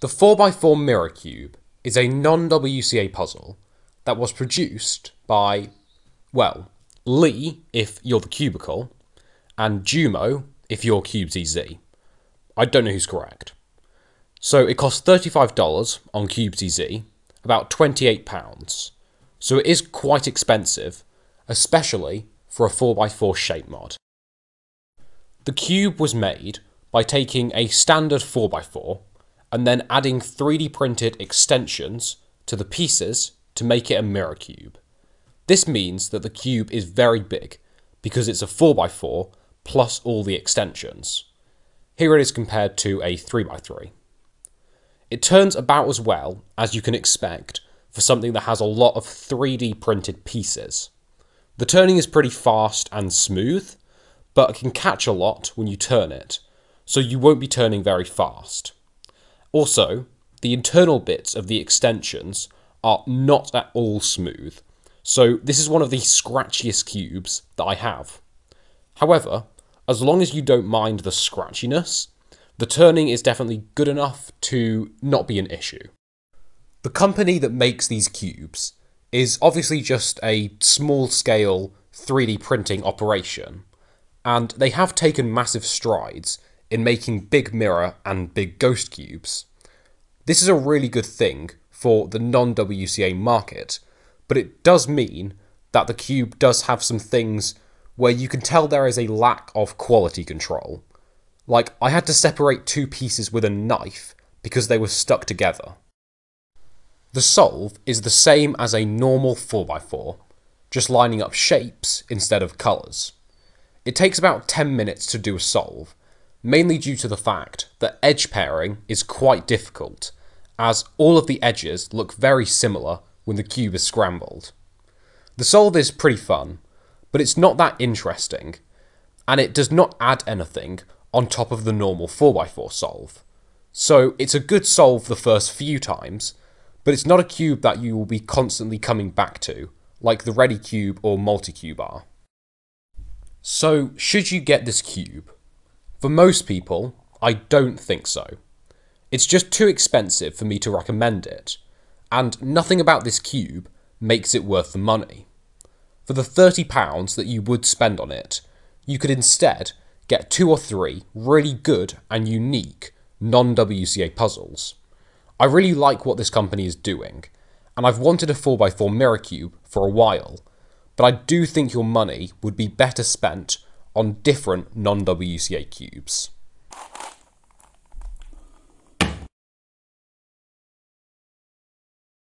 The 4x4 Mirror Cube is a non WCA puzzle that was produced by, well, Lee if you're TheCubicle, and Jumo if you're CubeZZ. I don't know who's correct. So it costs $35 on CubeZZ, about £28. So it is quite expensive, especially for a 4x4 shape mod. The cube was made by taking a standard 4x4 and then adding 3D printed extensions to the pieces to make it a mirror cube. This means that the cube is very big because it's a 4x4 plus all the extensions. Here it is compared to a 3x3. It turns about as well as you can expect for something that has a lot of 3D printed pieces. The turning is pretty fast and smooth, but it can catch a lot when you turn it, so you won't be turning very fast. Also, the internal bits of the extensions are not at all smooth, so this is one of the scratchiest cubes that I have. However, as long as you don't mind the scratchiness, the turning is definitely good enough to not be an issue. The company that makes these cubes is obviously just a small scale 3D printing operation, and they have taken massive strides in making big mirror and big ghost cubes. This is a really good thing for the non WCA market, but it does mean that the cube does have some things where you can tell there is a lack of quality control. Like, I had to separate two pieces with a knife because they were stuck together. The solve is the same as a normal 4x4, just lining up shapes instead of colours. It takes about 10 minutes to do a solve, mainly due to the fact that edge pairing is quite difficult, as all of the edges look very similar when the cube is scrambled. The solve is pretty fun, but it's not that interesting, and it does not add anything on top of the normal 4x4 solve. So it's a good solve the first few times, but it's not a cube that you will be constantly coming back to, like the Redi Cube or Multicube are. So, should you get this cube? For most people, I don't think so. It's just too expensive for me to recommend it, and nothing about this cube makes it worth the money. For the £30 that you would spend on it, you could instead get two or three really good and unique non WCA puzzles. I really like what this company is doing, and I've wanted a 4x4 mirror cube for a while, but I do think your money would be better spent on different non WCA cubes.